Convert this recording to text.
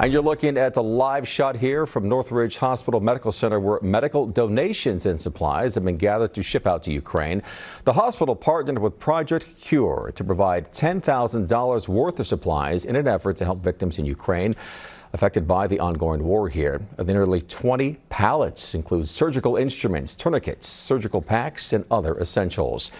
And you're looking at a live shot here from Northridge Hospital Medical Center where medical donations and supplies have been gathered to ship out to Ukraine. The hospital partnered with Project Cure to provide $10,000 worth of supplies in an effort to help victims in Ukraine affected by the ongoing war here. The nearly 20 pallets include surgical instruments, tourniquets, surgical packs, and other essentials.